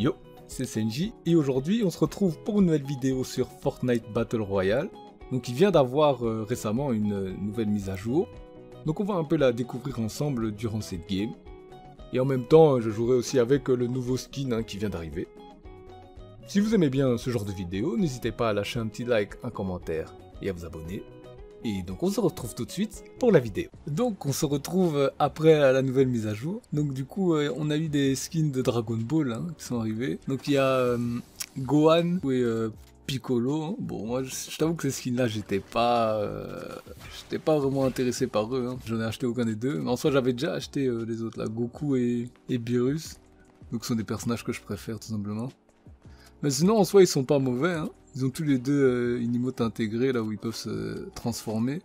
Yo, c'est Senji et aujourd'hui on se retrouve pour une nouvelle vidéo sur Fortnite Battle Royale. Donc il vient d'avoir euh, récemment une euh, nouvelle mise à jour. Donc on va un peu la découvrir ensemble durant cette game. Et en même temps je jouerai aussi avec euh, le nouveau skin hein, qui vient d'arriver. Si vous aimez bien ce genre de vidéo, n'hésitez pas à lâcher un petit like, un commentaire et à vous abonner. Et donc on se retrouve tout de suite pour la vidéo. Donc on se retrouve après la nouvelle mise à jour. Donc du coup euh, on a eu des skins de Dragon Ball hein, qui sont arrivés. Donc il y a euh, Gohan et euh, Piccolo. Bon moi je, t'avoue que ces skins là j'étais pas j'étais pas vraiment intéressé par eux. Hein. J'en ai acheté aucun des deux. Mais en soi j'avais déjà acheté les autres là, Goku et, et Beerus. Donc ce sont des personnages que je préfère tout simplement. Mais sinon en soi ils sont pas mauvais. Hein. Ils ont tous les deux euh, une emote intégrée là où ils peuvent se transformer.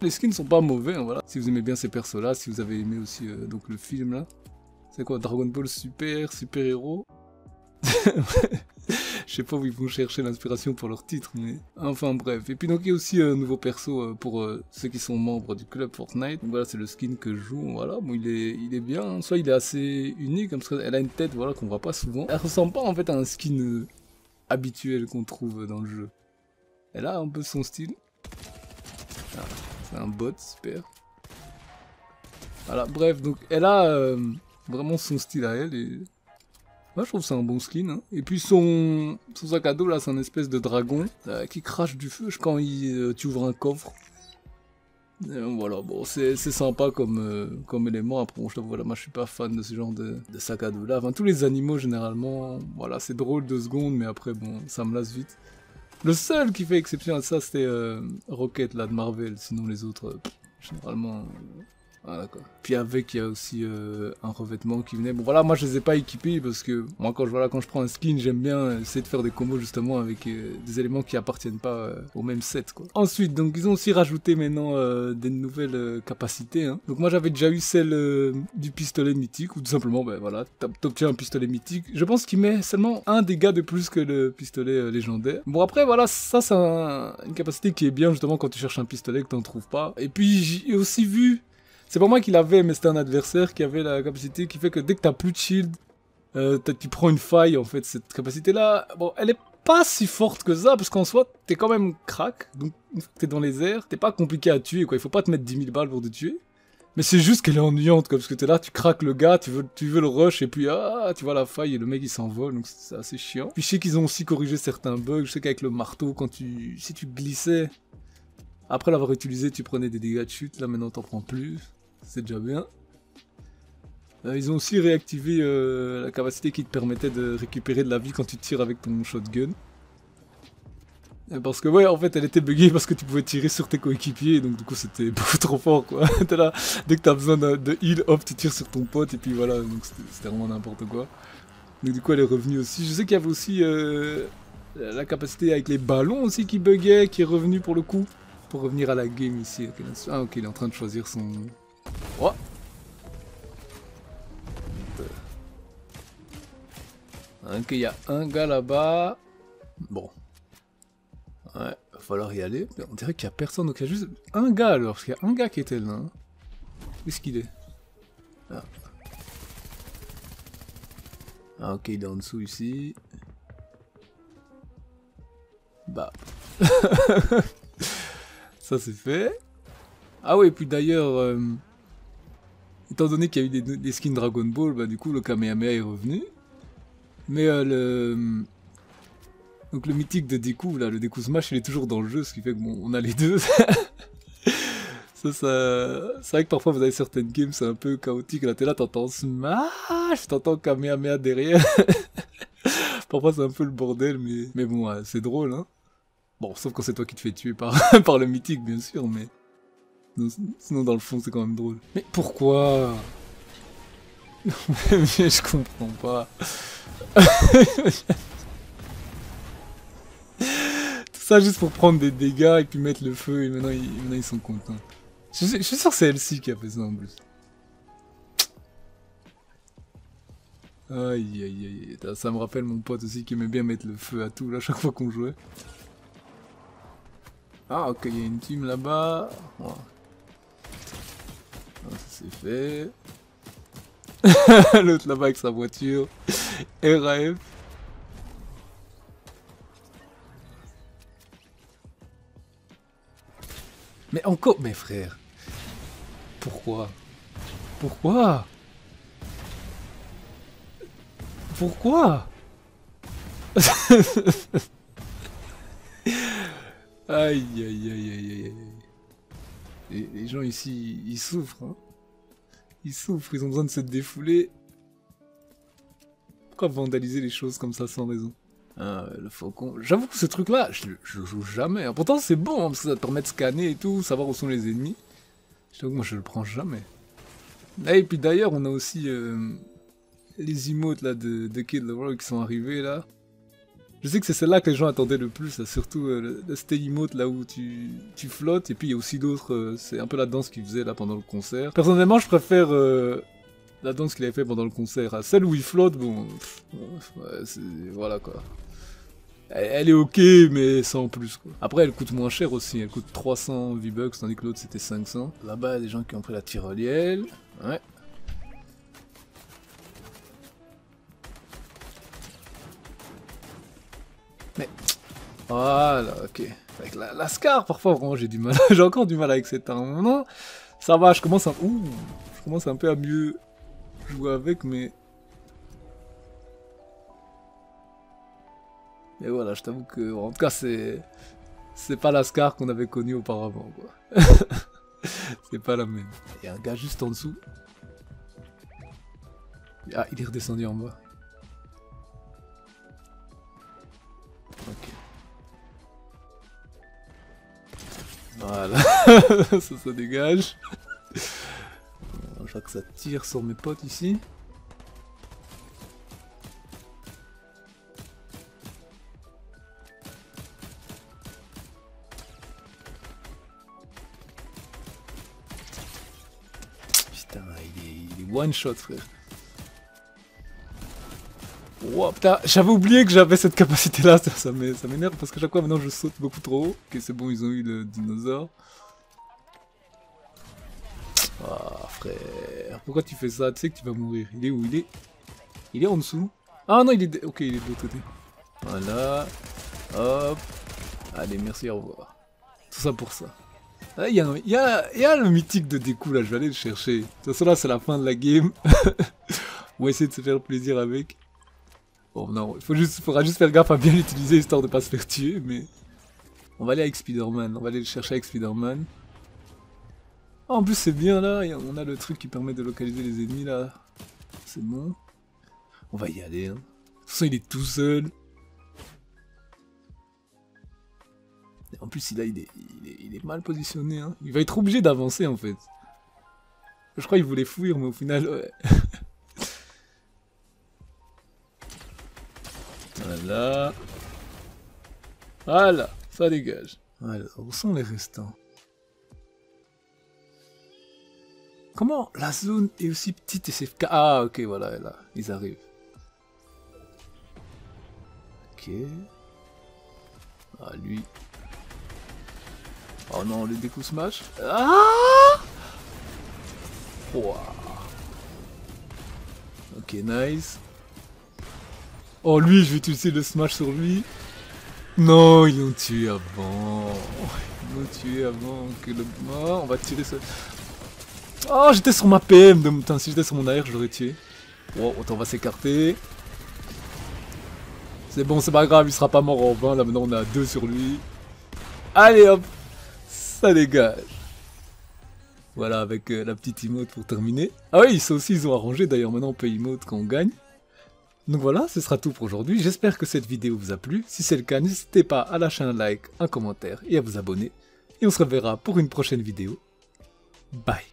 Les skins sont pas mauvais, hein, voilà. Si vous aimez bien ces persos là, si vous avez aimé aussi euh, donc le film là. C'est quoi? Dragon Ball Super, Super Héros Je sais pas où ils vont chercher l'inspiration pour leur titre, mais enfin bref. Et puis donc il y a aussi un nouveau perso euh, pour euh, ceux qui sont membres du club Fortnite. Donc voilà, c'est le skin que je joue. Voilà, bon il est, il est bien. Hein. Soit il est assez unique, parce qu'elle a une tête, voilà, qu'on voit pas souvent. Elle ressemble pas en fait à un skin euh, habituel qu'on trouve dans le jeu. Elle a un peu son style. Ah, c'est un bot, super. Voilà, bref, donc elle a vraiment son style à elle moi, je trouve c'est un bon skin. Hein. Et puis son, son sac à dos, là, c'est un espèce de dragon euh, qui crache du feu quand il, euh, tu ouvres un coffre. voilà, bon, c'est sympa comme, euh, comme élément. Après, bon, je moi, je suis pas fan de ce genre de, sac à dos là. Enfin, tous les animaux, généralement, voilà, c'est drôle deux secondes, mais après, bon, ça me lasse vite. Le seul qui fait exception à ça, c'était Rocket, là, de Marvel. Sinon, les autres, généralement, ah d'accord. Puis avec, il y a aussi euh, un revêtement qui venait. Bon voilà, moi je les ai pas équipés parce que moi quand je, voilà, quand je prends un skin, j'aime bien essayer de faire des combos justement avec euh, des éléments qui appartiennent pas euh, au même set quoi. Ensuite, donc ils ont aussi rajouté maintenant des nouvelles capacités. Hein. Donc moi j'avais déjà eu celle du pistolet mythique ou tout simplement, ben voilà, t'obtiens un pistolet mythique. Je pense qu'il met seulement un dégât de plus que le pistolet légendaire. Bon après voilà, ça c'est une capacité qui est bien justement quand tu cherches un pistolet que t'en trouves pas. Et puis j'ai aussi vu c'est pas moi qui l'avais, mais c'était un adversaire qui avait la capacité qui fait que dès que t'as plus de shield, euh, tu prends une faille en fait. Cette capacité-là, bon, elle est pas si forte que ça, parce qu'en soi, t'es quand même crack. Donc, une fois que t'es dans les airs, t'es pas compliqué à tuer, quoi. Il faut pas te mettre 10 000 balles pour te tuer. Mais c'est juste qu'elle est ennuyante, quoi, parce que t'es là, tu craques le gars, tu veux, tu veux le rush, et puis, ah, tu vois la faille, et le mec il s'envole, donc c'est assez chiant. Puis je sais qu'ils ont aussi corrigé certains bugs, je sais qu'avec le marteau, quand tu, si tu glissais, après l'avoir utilisé, tu prenais des dégâts de chute, là maintenant t'en prends plus c'est déjà bien. Euh, ils ont aussi réactivé euh, la capacité qui te permettait de récupérer de la vie quand tu tires avec ton shotgun. Euh, parce que ouais, en fait, elle était buggée parce que tu pouvais tirer sur tes coéquipiers, donc du coup c'était beaucoup trop fort quoi. Là, dès que t'as besoin de, heal, hop, tu tires sur ton pote et puis voilà, donc c'était vraiment n'importe quoi. Donc du coup elle est revenue aussi. Je sais qu'il y avait aussi la capacité avec les ballons aussi qui buguait, qui est revenue pour le coup. Pour revenir à la game ici. Ah ok, il est en train de choisir son, Ok, il y a un gars là-bas. Bon. Ouais, va falloir y aller. On dirait qu'il y a personne, donc il y a juste un gars alors, parce qu'il y a un gars qui était là. Hein. Où est-ce qu'il est, ah. ah. ok, il est en dessous ici. Bah. Ça c'est fait. Ah oui, et puis d'ailleurs... Euh, Étant donné qu'il y a eu des, skins Dragon Ball, bah du coup le Kamehameha est revenu. Mais euh, le... Donc le mythique de Deku, là, le Deku Smash, il est toujours dans le jeu, ce qui fait que bon, on a les deux. ça, ça... C'est vrai que parfois vous avez certaines games, c'est un peu chaotique. Là, t'es là, t'entends Smash, t'entends Kamehameha derrière. parfois c'est un peu le bordel, mais, mais bon, c'est drôle, hein. Bon, sauf quand c'est toi qui te fais tuer par, par le mythique, bien sûr, mais... Sinon, dans le fond, c'est quand même drôle. Mais pourquoi? Mais je comprends pas. Tout ça juste pour prendre des dégâts et puis mettre le feu et maintenant ils, sont contents. Je, suis sûr que c'est elle-ci qui a fait ça en plus. Aïe aïe aïe, ça me rappelle mon pote aussi qui aimait bien mettre le feu à tout là chaque fois qu'on jouait. Ah ok, il y a une team là-bas. c'est fait. L'autre là-bas avec sa voiture. RAF. Mais encore, mes frères. Pourquoi? Pourquoi? Pourquoi? Aïe, aïe, aïe, aïe, aïe. Les, les gens ici, ils souffrent. Hein. Ils souffrent, ils ont besoin de se défouler. Pourquoi vandaliser les choses comme ça sans raison? Ah, le faucon. J'avoue que ce truc-là, je, le joue jamais. Hein. Pourtant, c'est bon, hein, parce que ça te permet de scanner et tout, savoir où sont les ennemis. Je que moi, je le prends jamais. et puis d'ailleurs, on a aussi euh, les emotes là, de, Kid World qui sont arrivés là. Je sais que c'est celle-là que les gens attendaient le plus, surtout euh, le, stay là où tu, tu flottes, et puis il y a aussi d'autres, euh, c'est un peu la danse qu'il faisait là pendant le concert. Personnellement, je préfère la danse qu'il avait fait pendant le concert à celle où il flotte, bon, voilà quoi. Elle, est ok, mais sans plus quoi. Après, elle coûte moins cher aussi, elle coûte 300 V-Bucks, tandis que l'autre c'était 500. Là-bas, il y a des gens qui ont pris la tyrolienne, ouais. Mais voilà, ok. Avec la, Scar, parfois, vraiment, j'ai du mal. j'ai encore du mal avec cette arme. Non, ça va, je commence je commence un peu à mieux jouer avec, mais... Mais voilà, je t'avoue que... En tout cas, c'est... C'est pas la Scar qu'on avait connue auparavant, quoi. c'est pas la même. Il y a un gars juste en dessous. Ah, il est redescendu en bas. Voilà, ça, ça dégage. Je vois que ça tire sur mes potes ici. Putain, il est one shot frère. Wow, putain, j'avais oublié que j'avais cette capacité là, ça, m'énerve parce que chaque fois maintenant je saute beaucoup trop haut. Ok, c'est bon, ils ont eu le dinosaure. Ah, frère, pourquoi tu fais ça? Tu sais que tu vas mourir. Il est où? Il est Il est en dessous Ah non, il est... Ok, il est de l'autre côté. Voilà. Hop. Allez, merci, au revoir. Tout ça pour ça. Ah, il y, a, y, a, y a le mythique de Deku là, je vais aller le chercher. De toute façon là, c'est la fin de la game. On va essayer de se faire plaisir avec. Bon, non, il juste, faudra juste faire gaffe à bien l'utiliser histoire de pas se faire tuer, mais... On va aller avec Spider-Man, on va aller le chercher avec Spider-Man. Ah, en plus c'est bien là, on a le truc qui permet de localiser les ennemis là. C'est bon. On va y aller. Hein. De toute façon il est tout seul. en plus il, il, est, il, est, mal positionné. Hein. Il va être obligé d'avancer en fait. Je crois qu'il voulait fuir mais au final... Ouais. Voilà. Voilà, ça dégage. Où sont les restants? Comment la zone est aussi petite et c'est... Ah, ok, voilà, là, ils arrivent. Ok. Ah, lui. Oh non, les découps smash. Ah Ok, nice. Oh, lui, je vais utiliser le smash sur lui. Non, ils l'ont tué avant. Ils l'ont tué avant que le... Oh, on va tirer ça. Oh, j'étais sur ma PM. De... Si j'étais sur mon AR, je l'aurais tué. Oh, on va s'écarter. C'est bon, c'est pas grave, il sera pas mort en vain. Là, maintenant, on a deux sur lui. Allez, hop. Ça dégage. Voilà, avec euh, la petite emote pour terminer. Ah oui, ça aussi, ils ont arrangé. D'ailleurs, maintenant, on peut emote quand on gagne. Donc voilà, ce sera tout pour aujourd'hui. J'espère que cette vidéo vous a plu. Si c'est le cas, n'hésitez pas à lâcher un like, un commentaire et à vous abonner. Et on se reverra pour une prochaine vidéo. Bye